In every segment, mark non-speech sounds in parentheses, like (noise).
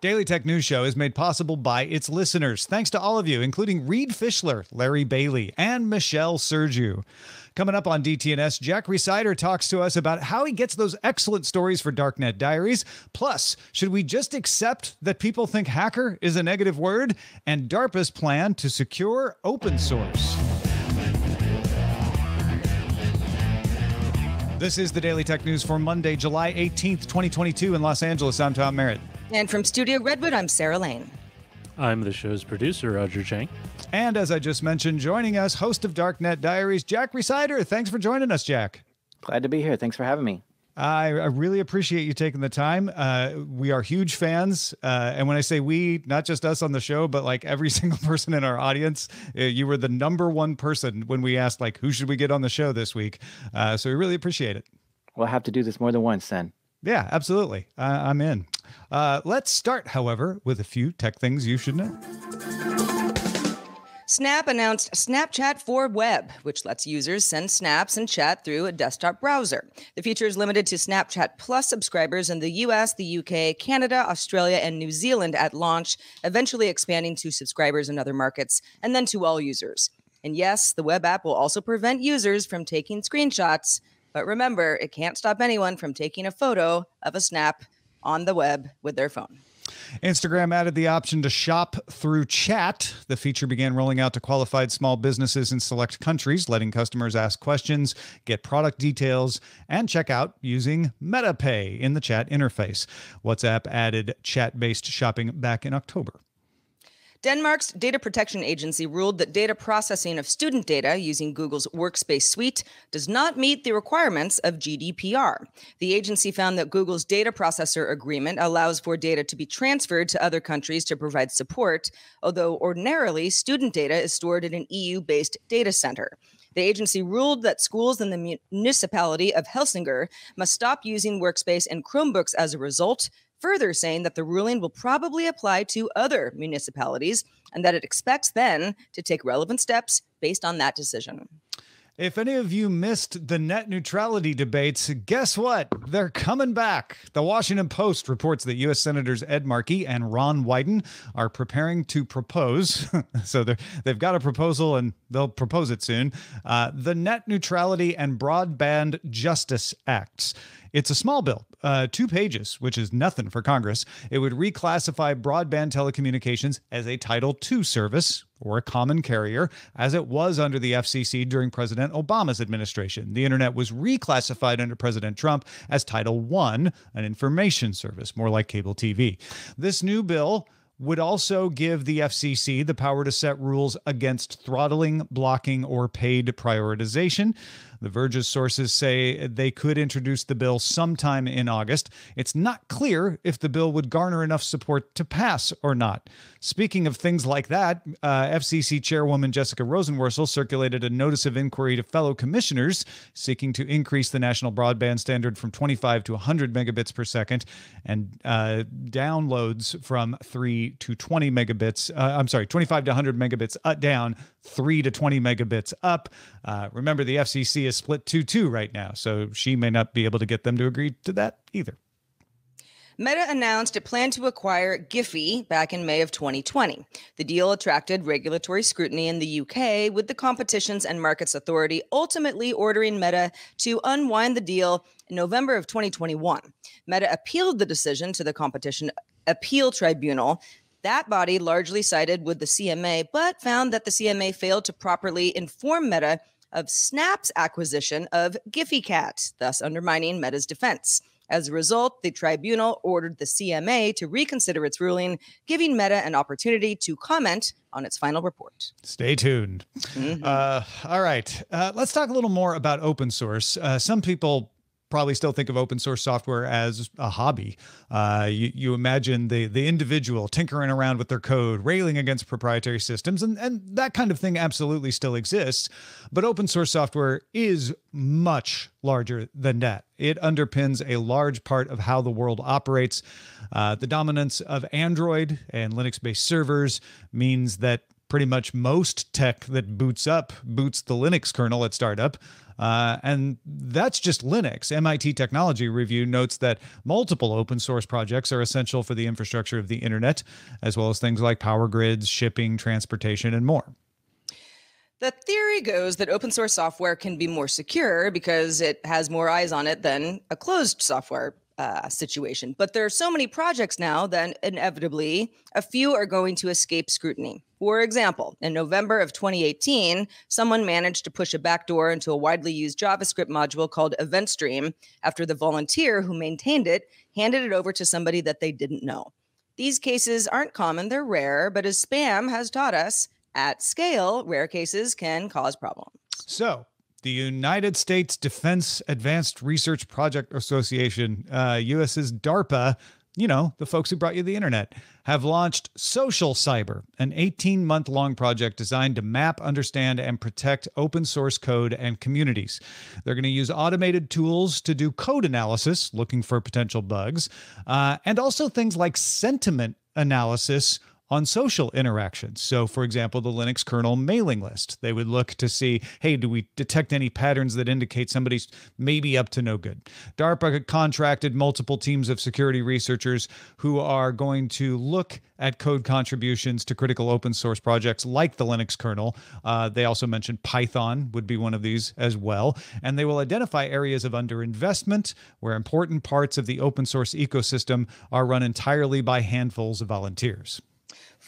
Daily Tech News Show is made possible by its listeners. Thanks to all of you, including Reed Fischler, Larry Bailey, and Michelle Sergiu. Coming up on DTNS, Jack Rhysider talks to us about how he gets those excellent stories for Darknet Diaries. Plus, should we just accept that people think hacker is a negative word? And DARPA's plan to secure open source. This is the Daily Tech News for Monday, July 18th, 2022 in Los Angeles. I'm Tom Merritt. And from Studio Redwood, I'm Sarah Lane. I'm the show's producer, Roger Chang. And as I just mentioned, joining us, host of Darknet Diaries, Jack Rhysider. Thanks for joining us, Jack. Glad to be here. Thanks for having me. I, I really appreciate you taking the time. Uh, we are huge fans. Uh, and when I say we, not just us on the show, but like every (laughs) single person in our audience, uh, you were the number one person when we asked, like, who should we get on the show this week? Uh, so we really appreciate it. We'll have to do this more than once then. Yeah, absolutely. I'm in. Uh, let's start, however, with a few tech things you should know. Snap announced Snapchat for Web, which lets users send snaps and chat through a desktop browser. The feature is limited to Snapchat Plus subscribers in the US, the UK, Canada, Australia, and New Zealand at launch, eventually expanding to subscribers in other markets, and then to all users. And yes, the web app will also prevent users from taking screenshots, but remember, it can't stop anyone from taking a photo of a snap on the web with their phone. Instagram added the option to shop through chat. The feature began rolling out to qualified small businesses in select countries, letting customers ask questions, get product details, and check out using MetaPay in the chat interface. WhatsApp added chat based shopping back in October. Denmark's data protection agency ruled that data processing of student data using Google's Workspace suite does not meet the requirements of GDPR. The agency found that Google's data processor agreement allows for data to be transferred to other countries to provide support, although ordinarily student data is stored in an EU based data center. The agency ruled that schools in the municipality of Helsingør must stop using Workspace and Chromebooks as a result, further saying that the ruling will probably apply to other municipalities and that it expects then to take relevant steps based on that decision. If any of you missed the net neutrality debates, guess what? They're coming back. The Washington Post reports that U.S. Senators Ed Markey and Ron Wyden are preparing to propose. (laughs) so they've got a proposal and they'll propose it soon. Uh, the Net Neutrality and Broadband Justice Acts. It's a small bill, uh, two pages, which is nothing for Congress. It would reclassify broadband telecommunications as a Title II service or a common carrier, as it was under the FCC during President Obama's administration. The internet was reclassified under President Trump as Title I, an information service, more like cable TV. This new bill would also give the FCC the power to set rules against throttling, blocking, or paid prioritization. The Verge's sources say they could introduce the bill sometime in August. It's not clear if the bill would garner enough support to pass or not. Speaking of things like that, uh, FCC Chairwoman Jessica Rosenworcel circulated a notice of inquiry to fellow commissioners seeking to increase the national broadband standard from 25 to 100 megabits per second and uh, downloads from 3 to 20 megabits. Uh, I'm sorry, 25 to 100 megabits down, 3 to 20 megabits up. Uh, remember, the FCC is split 2 2 right now, so she may not be able to get them to agree to that either. Meta announced it planned to acquire Giphy back in May of 2020. The deal attracted regulatory scrutiny in the UK, with the Competitions and Markets Authority ultimately ordering Meta to unwind the deal in November of 2021. Meta appealed the decision to the Competition Appeal Tribunal. That body largely sided with the CMA, but found that the CMA failed to properly inform Meta of Snap's acquisition of Gfycat, thus undermining Meta's defense. As a result, the tribunal ordered the CMA to reconsider its ruling, giving Meta an opportunity to comment on its final report. Stay tuned. Mm-hmm. Uh, all right. Uh, let's talk a little more about open source. Uh, some people probably still think of open source software as a hobby. Uh, you, you imagine the the individual tinkering around with their code, railing against proprietary systems, and, and that kind of thing absolutely still exists. But open source software is much larger than that. It underpins a large part of how the world operates. Uh, the dominance of Android and Linux based servers means that pretty much most tech that boots up boots the Linux kernel at startup. Uh, and that's just Linux. MIT Technology Review notes that multiple open source projects are essential for the infrastructure of the internet, as well as things like power grids, shipping, transportation, and more. The theory goes that open source software can be more secure because it has more eyes on it than a closed software uh, situation. But there are so many projects now that inevitably a few are going to escape scrutiny. For example, in November of 2018, someone managed to push a backdoor into a widely used JavaScript module called EventStream after the volunteer who maintained it handed it over to somebody that they didn't know. These cases aren't common, they're rare, but as spam has taught us, at scale, rare cases can cause problems. So, the United States Defense Advanced Research Project Association, uh, US's DARPA, you know, the folks who brought you the internet, have launched Social Cyber, an 18 month long project designed to map, understand, and protect open source code and communities. They're going to use automated tools to do code analysis, looking for potential bugs, uh, and also things like sentiment analysis on social interactions. So, for example, the Linux kernel mailing list, they would look to see, hey, do we detect any patterns that indicate somebody's maybe up to no good? DARPA contracted multiple teams of security researchers who are going to look at code contributions to critical open source projects like the Linux kernel. Uh, they also mentioned Python would be one of these as well. And they will identify areas of underinvestment where important parts of the open source ecosystem are run entirely by handfuls of volunteers.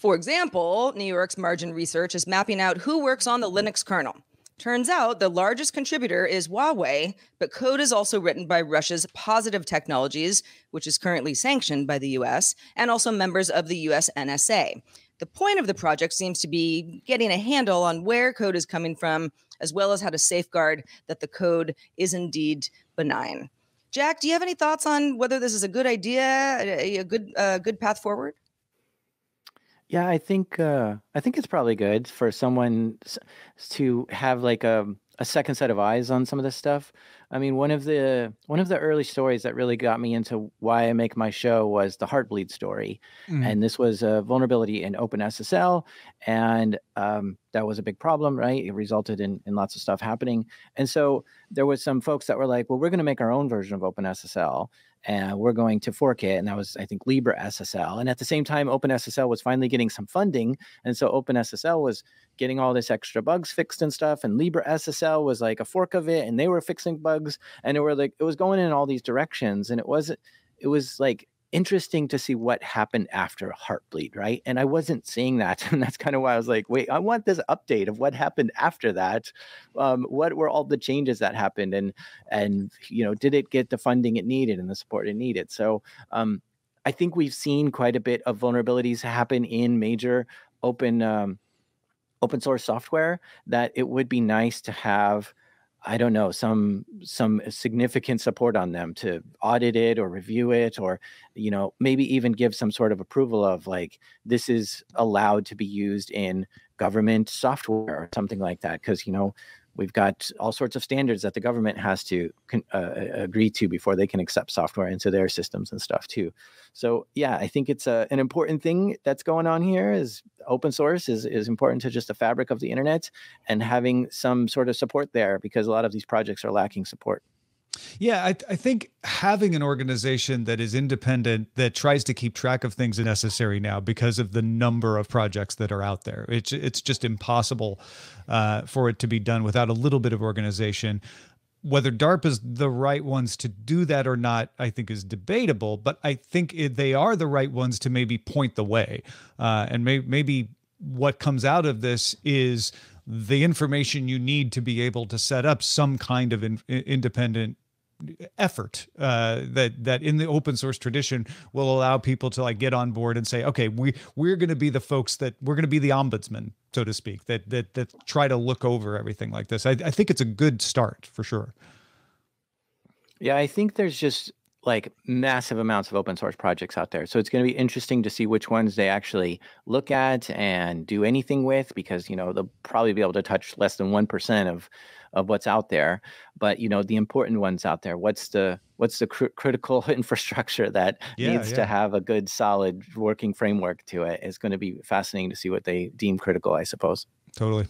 For example, New York's margin research is mapping out who works on the Linux kernel. Turns out the largest contributor is Huawei, but code is also written by Russia's Positive Technologies, which is currently sanctioned by the US, and also members of the US NSA. The point of the project seems to be getting a handle on where code is coming from, as well as how to safeguard that the code is indeed benign. Jack, do you have any thoughts on whether this is a good idea, a, good, uh, good path forward? Yeah, I think uh, I think it's probably good for someone to have like a a second set of eyes on some of this stuff. I mean, one of the one of the early stories that really got me into why I make my show was the Heartbleed story, mm. and this was a vulnerability in OpenSSL, and um, that was a big problem, right? It resulted in in lots of stuff happening, and so there was some folks that were like, "Well, we're going to make our own version of OpenSSL." And we're going to fork it. And that was, I think, Libre SSL. And at the same time, OpenSSL was finally getting some funding. And so OpenSSL was getting all this extra bugs fixed and stuff. And Libre SSL was like a fork of it, and they were fixing bugs. And it were like it was going in all these directions. And it wasn't, it was like interesting to see what happened after Heartbleed, right? And I wasn't seeing that. (laughs) And that's kind of why I was like, wait, I want this update of what happened after that. Um, what were all the changes that happened? And, and, you know, did it get the funding it needed and the support it needed? So, um, I think we've seen quite a bit of vulnerabilities happen in major open, um, open source software that it would be nice to have I don't know some some uh, significant support on them to audit it or review it or you know maybe even give some sort of approval of like this is allowed to be used in government software or something like that because you know We've got all sorts of standards that the government has to uh, agree to before they can accept software into their systems and stuff too. So yeah, I think it's a, uh, an important thing that's going on here. Is open source is is important to just the fabric of the internet and having some sort of support there because a lot of these projects are lacking support. Yeah, I, I, think having an organization that is independent that tries to keep track of things is necessary now because of the number of projects that are out there. It's it's just impossible uh, for it to be done without a little bit of organization. Whether DARPA is the right ones to do that or not, I think is debatable. But I think it, they are the right ones to maybe point the way, uh, and may, maybe what comes out of this is the information you need to be able to set up some kind of in, independent effort uh, that that in the open source tradition will allow people to like get on board and say, okay, we we're going to be the folks that we're going to be the ombudsman, so to speak, that that that try to look over everything like this. I, I think it's a good start for sure. Yeah, I think there's just like massive amounts of open source projects out there. So it's going to be interesting to see which ones they actually look at and do anything with because, you know, they'll probably be able to touch less than 1% of of what's out there but you know the important ones out there what's the what's the cr- critical (laughs) infrastructure that Yeah, needs yeah. to have a good solid working framework to it is going to be fascinating to see what they deem critical i suppose Totally.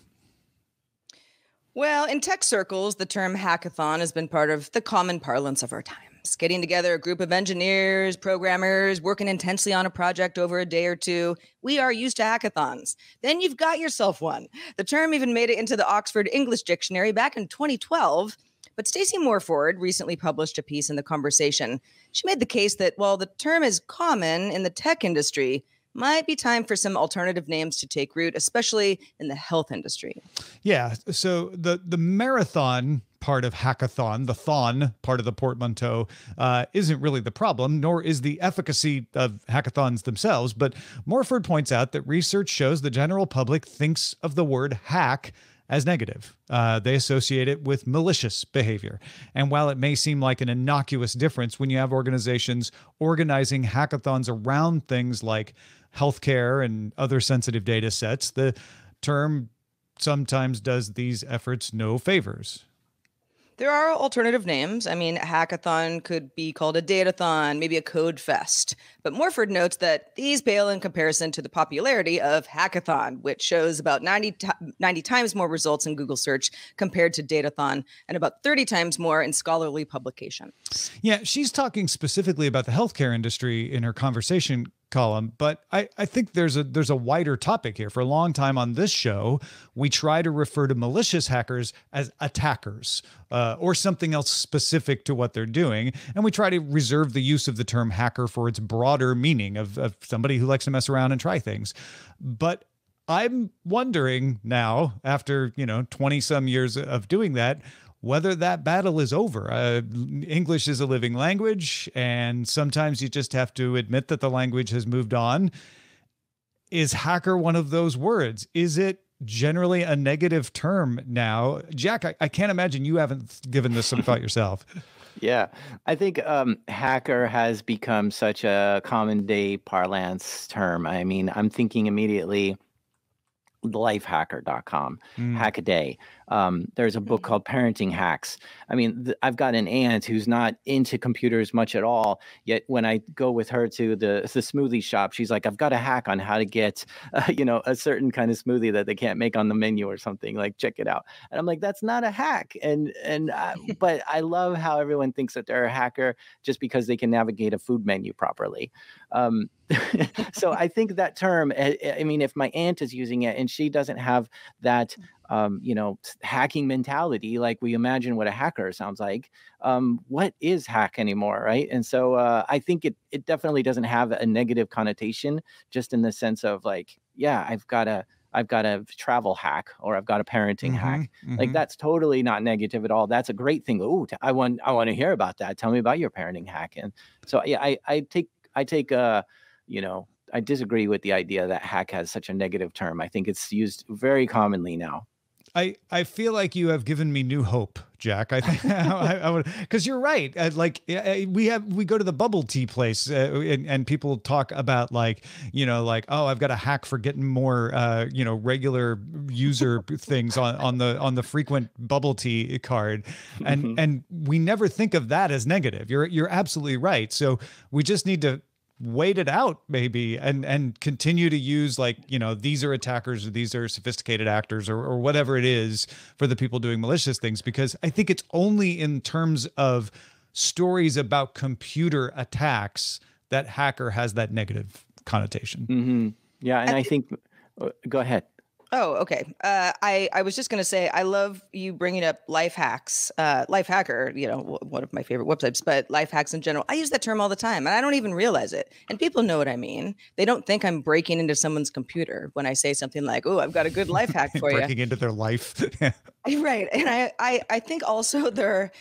Well, in tech circles, the term hackathon has been part of the common parlance of our times. Getting together a group of engineers, programmers, working intensely on a project over a day or two. We are used to hackathons. Then you've got yourself one. The term even made it into the Oxford English Dictionary back in 2012. But Stacey Morford recently published a piece in The Conversation. She made the case that while the term is common in the tech industry, might be time for some alternative names to take root, especially in the health industry. Yeah. So the the marathon part of hackathon, the thon part of the portmanteau, uh, isn't really the problem, nor is the efficacy of hackathons themselves. But Morford points out that research shows the general public thinks of the word hack as negative. Uh, they associate it with malicious behavior. And while it may seem like an innocuous difference when you have organizations organizing hackathons around things like healthcare and other sensitive data sets, the term sometimes does these efforts no favors. There are alternative names. I mean, hackathon could be called a datathon, maybe a code fest. But Morford notes that these pale in comparison to the popularity of hackathon, which shows about 90, ti 90 times more results in Google search compared to datathon and about 30 times more in scholarly publication. Yeah, she's talking specifically about the healthcare industry in her conversation column, but I, I think there's a there's a wider topic here. For a long time on this show, we try to refer to malicious hackers as attackers uh, or something else specific to what they're doing, and we try to reserve the use of the term hacker for its broader meaning of, of somebody who likes to mess around and try things. But I'm wondering now, after you know 20 some years of doing that, whether that battle is over. Uh, English is a living language, and sometimes you just have to admit that the language has moved on. Is hacker one of those words? Is it generally a negative term now? Jack, I, I can't imagine you haven't given this some thought yourself. (laughs) Yeah, I think um, hacker has become such a common day parlance term. I mean, I'm thinking immediately lifehacker.com, Mm. hack a day. Um, there's a book called Parenting Hacks. I mean, th- I've got an aunt who's not into computers much at all. Yet when I go with her to the the smoothie shop, she's like, "I've got a hack on how to get, (laughs) uh, you know, a certain kind of smoothie that they can't make on the menu or something. Like, check it out." And I'm like, "That's not a hack." And and I, (laughs) but I love how everyone thinks that they're a hacker just because they can navigate a food menu properly. Um, (laughs) so I think that term. I, I mean, if my aunt is using it and she doesn't have that um, you know, hacking mentality, like we imagine what a hacker sounds like. Um, what is hack anymore, right? And so uh, I think it it definitely doesn't have a negative connotation, just in the sense of like, yeah, I've got a I've got a travel hack or I've got a parenting hack. Mhm, Like that's totally not negative at all. That's a great thing. Oh, I want I want to hear about that. Tell me about your parenting hack. And so yeah, I I take I take uh you know I disagree with the idea that hack has such a negative term. I think it's used very commonly now. I, I feel like you have given me new hope, Jack. I think (laughs) I, I would because you're right. Uh, like uh, we have we go to the bubble tea place uh, and, and people talk about like you know like oh I've got a hack for getting more uh, you know regular user things on on the on the frequent bubble tea card, and Mhm. and we never think of that as negative. You're you're absolutely right. So we just need to wait it out maybe and and continue to use like you know these are attackers or these are sophisticated actors or, or whatever it is for the people doing malicious things because i think it's only in terms of stories about computer attacks that hacker has that negative connotation hmm Yeah, and I I think. uh, Go ahead. Oh, okay. Uh, I I was just gonna say I love you bringing up life hacks, uh, life hacker. You know, one of my favorite websites, but life hacks in general. I use that term all the time, and I don't even realize it. And people know what I mean. They don't think I'm breaking into someone's computer when I say something like, "Oh, I've got a good life (laughs) hack for you." breaking into their life (laughs) Right. And I, I, I think also there,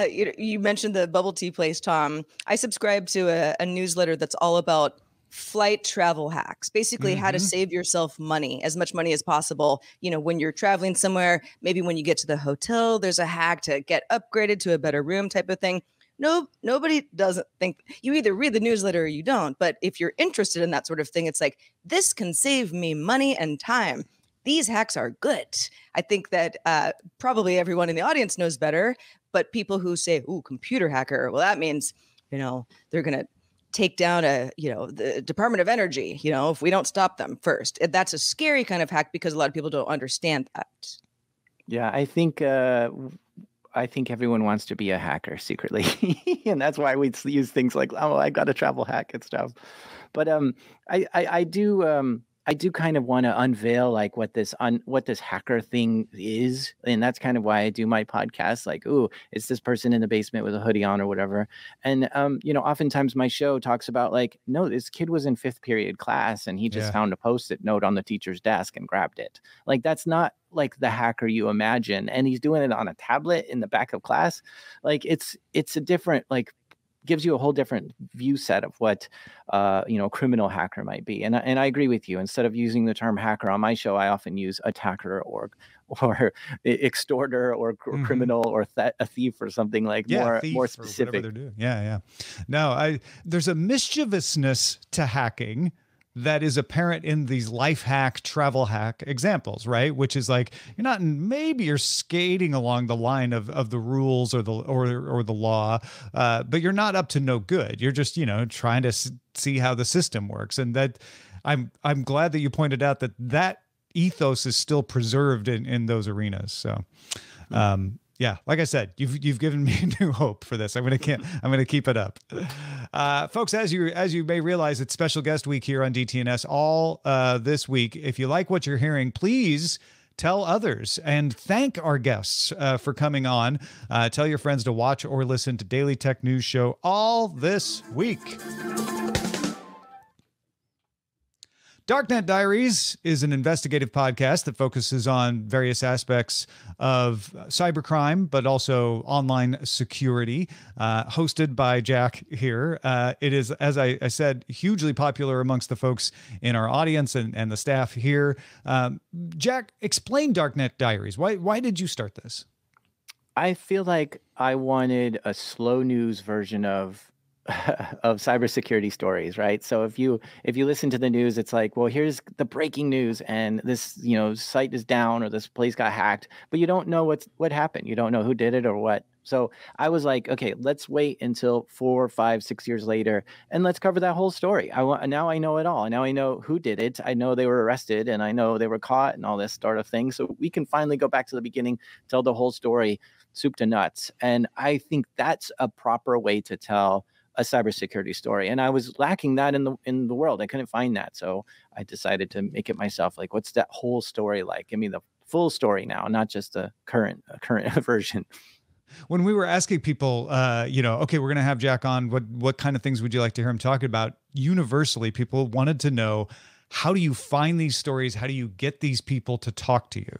uh, you, you mentioned the bubble tea place, Tom. I subscribe to a, a newsletter that's all about flight travel hacks basically how to Mhm. save yourself money as much money as possible you know when you're traveling somewhere maybe when you get to the hotel there's a hack to get upgraded to a better room type of thing no nobody doesn't think you either read the newsletter or you don't but if you're interested in that sort of thing it's like this can save me money and time these hacks are good. I think that uh, probably everyone in the audience knows better, but people who say, "Ooh, computer hacker," well, that means you know they're gonna take down a you know the department of energy you know if we don't stop them first that's a scary kind of hack because a lot of people don't understand that yeah i think uh I think everyone wants to be a hacker secretly, (laughs) and that's why we use things like "oh, I got a travel hack" and stuff. But um, I I, I do um, I do kind of want to unveil like what this un, what this hacker thing is, and that's kind of why I do my podcast. Like, ooh, it's this person in the basement with a hoodie on or whatever. And um, you know, oftentimes my show talks about like, no, this kid was in fifth period class and he just yeah. found a post-it note on the teacher's desk and grabbed it. Like, that's not like the hacker you imagine, and he's doing it on a tablet in the back of class. Like, it's it's a different like gives you a whole different view set of what uh, you know a criminal hacker might be. And and I agree with you. Instead of using the term hacker on my show, I often use attacker or (laughs) or extorter or mm-hmm. criminal or th- a thief or something like yeah, more more specific. Yeah, yeah. No, I there's a mischievousness to hacking that is apparent in these life hack, travel hack examples, right? Which is like you're not maybe you're skating along the line of of the rules or the or or the law, uh, but you're not up to no good. You're just you know trying to see how the system works, and that I'm I'm glad that you pointed out that that ethos is still preserved in in those arenas. So. Um, yeah, like I said, you've you've given me (laughs) new hope for this. I'm gonna keep (laughs) I'm gonna keep it up, uh, folks. As you as you may realize, it's special guest week here on DTNS all uh, this week. If you like what you're hearing, please tell others and thank our guests uh, for coming on. Uh, tell your friends to watch or listen to Daily Tech News Show all this week. Darknet Diaries is an investigative podcast that focuses on various aspects of cybercrime, but also online security, uh, hosted by Jack here. Uh, it is, as I, I, said, hugely popular amongst the folks in our audience and, and the staff here. Um, Jack, explain Darknet Diaries. Why, why did you start this? I feel like I wanted a slow news version of (laughs) of cybersecurity stories, right? So if you if you listen to the news, it's like, well, here's the breaking news, and this you know site is down or this place got hacked, but you don't know what's what happened. You don't know who did it or what. So I was like, okay, let's wait until four, five, six years later, and let's cover that whole story. I want now I know it all. Now I know who did it. I know they were arrested, and I know they were caught, and all this sort of thing. So we can finally go back to the beginning, tell the whole story, soup to nuts. And I think that's a proper way to tell a cybersecurity story, and I was lacking that in the in the world. I couldn't find that, so I decided to make it myself. Like, what's that whole story like? Give me the full story now, not just a current current (laughs) version. When we were asking people, uh, you know, okay, we're going to have Jack on. What what kind of things would you like to hear him talk about? Universally, people wanted to know how do you find these stories? How do you get these people to talk to you?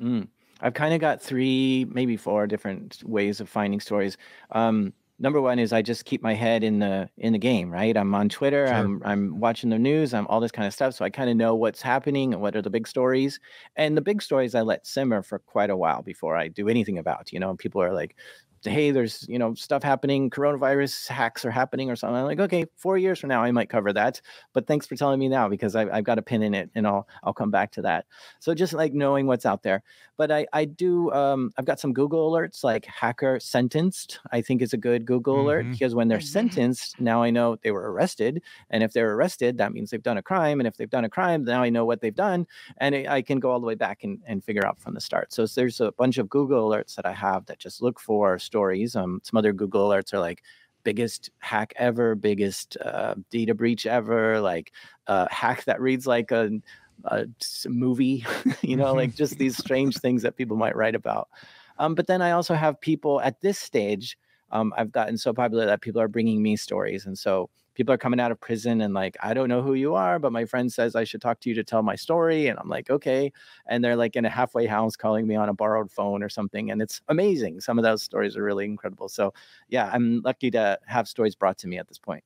Mm. I've kind of got three, maybe four different ways of finding stories. Um, number one is I just keep my head in the in the game, right? I'm on Twitter, sure. I'm I'm watching the news, I'm all this kind of stuff, so I kind of know what's happening and what are the big stories. And the big stories I let simmer for quite a while before I do anything about. You know, people are like, hey, there's you know stuff happening, coronavirus hacks are happening or something. I'm like, okay, four years from now I might cover that, but thanks for telling me now because I've, I've got a pin in it and I'll I'll come back to that. So just like knowing what's out there, but I I do um, I've got some Google alerts like hacker sentenced. I think is a good Google mm-hmm. alert because when they're mm-hmm. sentenced, now I know they were arrested, and if they're arrested, that means they've done a crime, and if they've done a crime, now I know what they've done, and I can go all the way back and, and figure out from the start. So there's a bunch of Google alerts that I have that just look for stories. Um, some other Google alerts are like biggest hack ever, biggest uh, data breach ever, like uh, hack that reads like a, a movie, (laughs) you know, like just these strange things that people might write about. Um, but then I also have people at this stage. Um, I've gotten so popular that people are bringing me stories, and so people are coming out of prison and like i don't know who you are but my friend says i should talk to you to tell my story and i'm like okay and they're like in a halfway house calling me on a borrowed phone or something and it's amazing. Some of those stories are really incredible. So yeah i'm lucky to have stories brought to me at this point.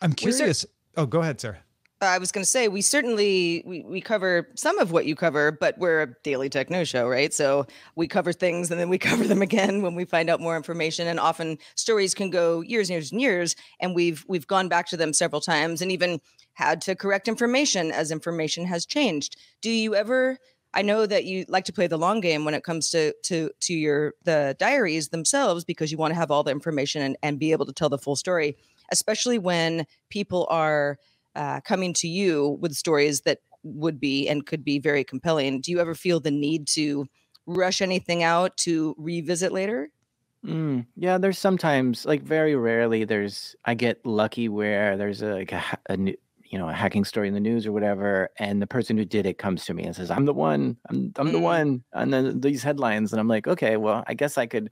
I'm curious oh go ahead sarah I was going to say we certainly we, we cover some of what you cover, but we're a daily techno show, right? So we cover things and then we (laughs) cover them again when we find out more information. And often stories can go years and years and years, and we've we've gone back to them several times and even had to correct information as information has changed. Do you ever? I know that you like to play the long game when it comes to to to your the diaries themselves because you want to have all the information and, and be able to tell the full story, especially when people are uh, coming to you with stories that would be and could be very compelling. Do you ever feel the need to rush anything out to revisit later? Mm, yeah, there's sometimes, like very rarely, there's I get lucky where there's a, like a, a new, you know a hacking story in the news or whatever, and the person who did it comes to me and says, "I'm the one. I'm I'm the Mm. one." And then these headlines, and I'm like, okay, well, I guess I could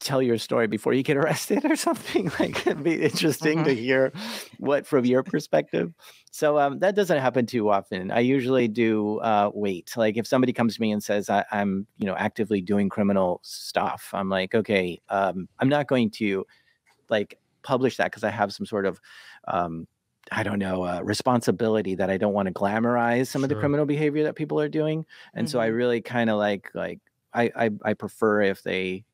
tell your story before you get (laughs) arrested or something (laughs) like it'd be interesting to Mhm. hear what from your perspective so um, that doesn't happen too often i usually do uh, wait like if somebody comes to me and says I, i'm you know actively doing criminal stuff i'm like okay um, i'm not going to like publish that because i have some sort of um, I don't know, uh, responsibility that I don't want to glamorize some of the criminal behavior that people are doing. And so I Mhm. really kind of like, like, I, I, I prefer if they,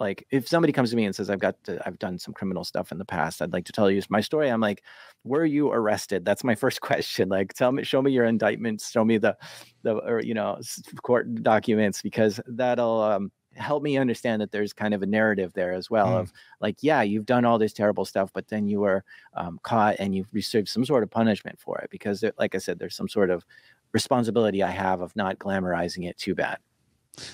like, if somebody comes to me and says, I've got, to, I've done some criminal stuff in the past, I'd like to tell you my story. I'm like, were you arrested? That's my (laughs) first question. Like, tell me, show me your indictments, show me the, the, or, you know, court documents, because that'll, um, help me understand that there's kind of a narrative there as well Mm. of like yeah you've done all this terrible stuff but then you were um, caught and you've received some sort of punishment for it because there, like i said there's some sort of responsibility i have of not glamorizing it too bad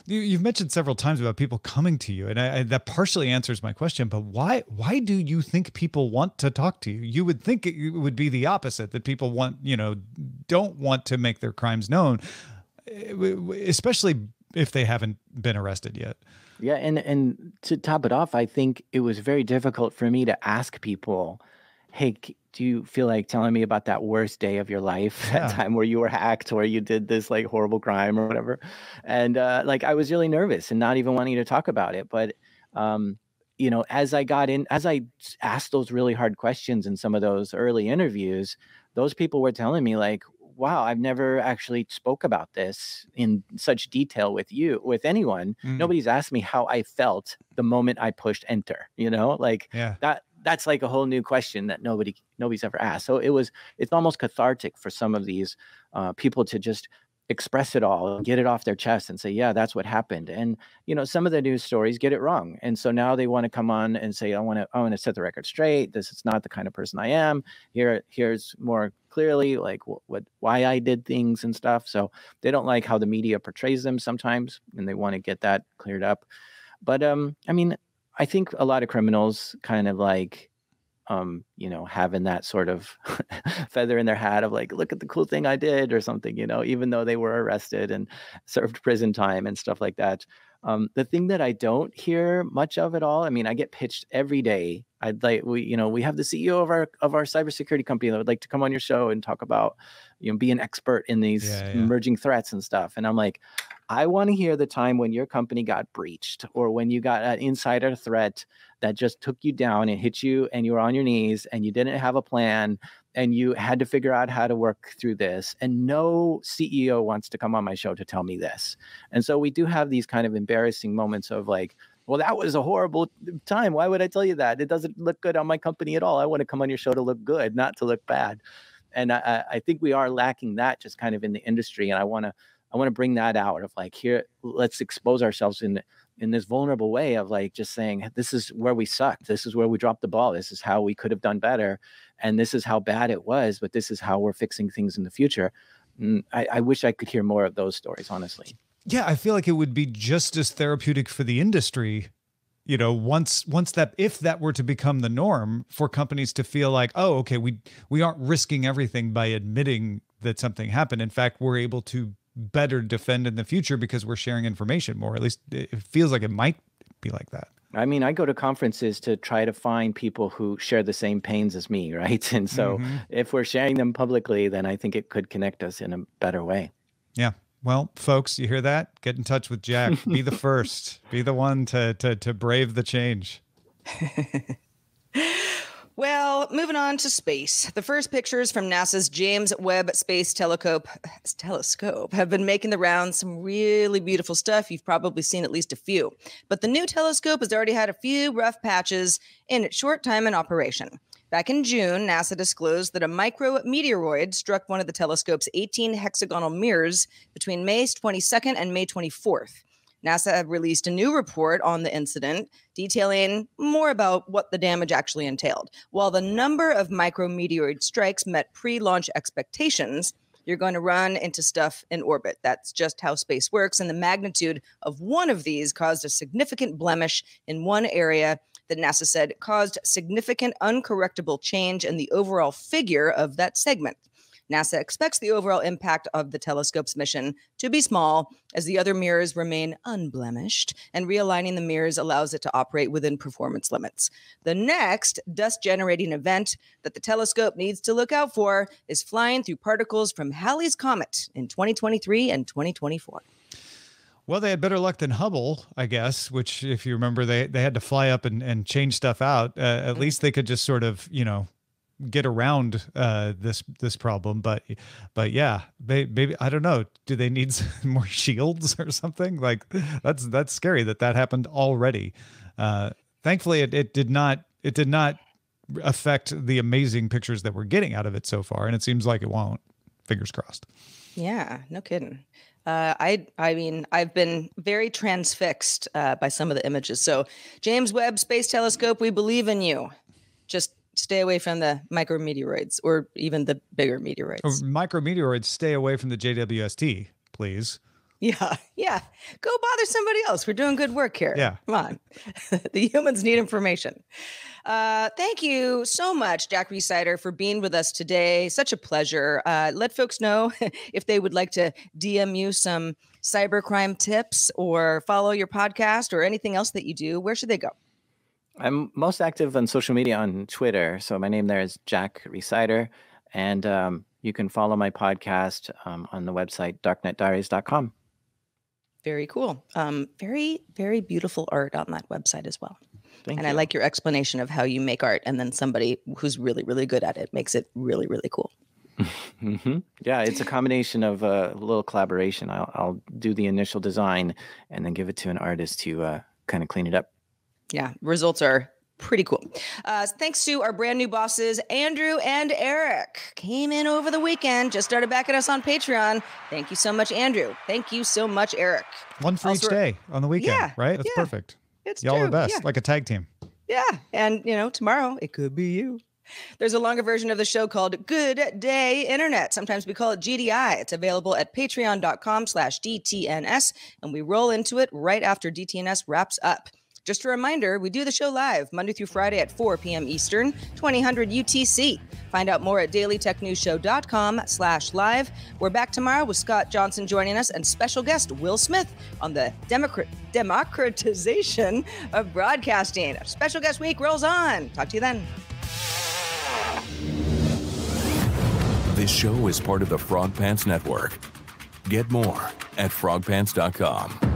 you've mentioned several times about people coming to you, and I, I, that partially answers my question. But why? Why do you think people want to talk to you? You would think it would be the opposite that people want, you know, don't want to make their crimes known, eh, especially if they haven't been arrested yet. yeah and and to top it off i think it was very difficult for me to ask people hey do you feel like telling me about that worst day of your life (laughs) that time where you were hacked or you did this like horrible crime or whatever and uh, like i was really nervous and not even wanting to talk about it but um you know as i got in as I asked those really hard questions in some of those early interviews those people were telling me like wow i've never actually spoke about this in such detail with you with anyone Mm. nobody's asked me how i felt the moment i pushed enter you know like Yeah. that that's like a whole new question that nobody nobody's ever asked. So it was it's almost cathartic for some of these uh, people to just express it all and get it off their chest and say yeah that's what happened. And you know some of the news stories get it wrong. And so now they want to come on and say i want to i want to set the record straight. This is not the kind of person i am. Here here's more clearly like what, what why i did things and stuff. So they don't like how the media portrays them sometimes and they want to get that cleared up. But um i mean i think a lot of criminals kind of like um you know having that sort of (laughs) feather in their hat of like look at the cool thing i did or something you know even though they were arrested and served prison time and stuff like that. Um the thing that i don't hear much of at all i mean i get pitched every day. I'd like we you know we have the ceo of our of our cybersecurity company that would like to come on your show and talk about you know be an expert in these Yeah, yeah. emerging threats and stuff. And i'm like I want to hear the time when your company got breached or when you got an insider threat that just took you down and hit you and you were on your knees and you didn't have a plan and you had to figure out how to work through this. And no CEO wants to come on my show to tell me this. And so we do have these kind of embarrassing moments of like, well, that was a horrible time. Why would I tell you that? It doesn't look good on my company at all. I want to come on your show to look good, not to look bad. And I, I think we are lacking that just kind of in the industry. And I want to I want to bring that out of like here, let's expose ourselves in in this vulnerable way of like just saying this is where we sucked, this is where we dropped the ball, this is how we could have done better, and this is how bad it was, but this is how we're fixing things in the future. Mm, I, I wish I could hear more of those stories, honestly. Yeah, I feel like it would be just as therapeutic for the industry. You know, once once that if that were to become the norm for companies to feel like, oh, okay, we we aren't risking everything by admitting that something happened. In fact, we're able to better defend in the future because we're sharing information more. At least it it feels like it might be like that. I mean, I go to conferences to try to find people who share the same pains as me, (laughs) right? And so Mhm. if we're sharing them publicly, then I think it could connect us in a better way. Yeah. Well, folks, you hear that? Get in touch with Jack. Be the (laughs) first. Be the one to to to brave the change. (laughs) Well, moving on to space. The first pictures from NASA's James Webb Space Telescope, telescope have been making the rounds. Some really beautiful stuff. You've probably seen at least a few. But the new telescope has already had a few rough patches in its short time in operation. Back in June, NASA disclosed that a micrometeoroid struck one of the telescope's 18 hexagonal mirrors between May 22nd and May 24th. NASA released a new report on the incident detailing more about what the damage actually entailed. While the number of micrometeoroid strikes met pre launch expectations, you're going to run into stuff in orbit. That's just how space works. And the magnitude of one of these caused a significant blemish in one area that NASA said caused significant uncorrectable change in the overall figure of that segment. NASA expects the overall impact of the telescope's mission to be small as the other mirrors remain unblemished, and realigning the mirrors allows it to operate within performance limits. The next dust generating event that the telescope needs to look out for is flying through particles from Halley's Comet in 2023 and 2024. Well, they had better luck than Hubble, I guess, which, if you remember, they, they had to fly up and, and change stuff out. Uh, at mm-hmm. least they could just sort of, you know, get around uh, this this problem. But but yeah, maybe I don't know. Do they need (laughs) more shields or something? Like that's that's scary that that happened already. Uh, thankfully, it, it did not it did not affect the amazing pictures that we're getting out of it so far, and it seems like it won't. Fingers crossed. Yeah, no kidding. Uh, I I mean I've been very transfixed uh, by some of the images. So James Webb Space Telescope, we believe in you. Just stay away from the micrometeoroids or even the bigger meteoroids. Oh, micrometeoroids, stay away from the JWST, please. Yeah, (laughs) yeah. Go bother somebody else. We're doing good work here. Yeah. Come on. (laughs) the humans need information. Uh, thank you so much, Jack Rhysider, for being with us today. Such a pleasure. Uh, let folks know (laughs) if they would like to DM you some cybercrime tips or follow your podcast or anything else that you do. Where should they go? I'm most active on social media on Twitter. So my name there is Jack Rhysider. And um, you can follow my podcast um, on the website darknetdiaries.com. Very cool. Um, very, very beautiful art on that website as well. Thank and you. I like your explanation of how you make art, and then somebody who's really, really good at it makes it really, really cool. (laughs) mm-hmm. Yeah, it's a combination of uh, a little collaboration. I'll, I'll, do the initial design and then give it to an artist to uh, kind of clean it up. Yeah, results are pretty cool. Uh, thanks to our brand new bosses, Andrew and Eric, came in over the weekend, just started backing us on Patreon. Thank you so much, Andrew. Thank you so much, Eric. One for also, each day on the weekend, yeah, right? That's yeah, perfect. It's Y'all true, the best, yeah. like a tag team. Yeah, and you know, tomorrow it could be you. There's a longer version of the show called Good Day Internet. Sometimes we call it GDI. It's available at patreon.com slash DTNS, and we roll into it right after DTNS wraps up. Just a reminder, we do the show live Monday through Friday at 4 p.m. Eastern, 2000 UTC. Find out more at dailytechnewsshow.com slash live. We're back tomorrow with Scott Johnson joining us and special guest Will Smith on the democrat- democratization of broadcasting. Special guest week rolls on. Talk to you then. This show is part of the Frog Pants Network. Get more at frogpants.com.